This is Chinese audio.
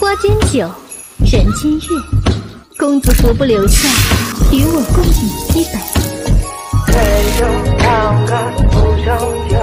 花间酒，人间月，公子何不留下，与我共饮一杯？杯中歌不胜酒。